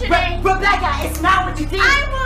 today. Re Rebecca, it's not what you think.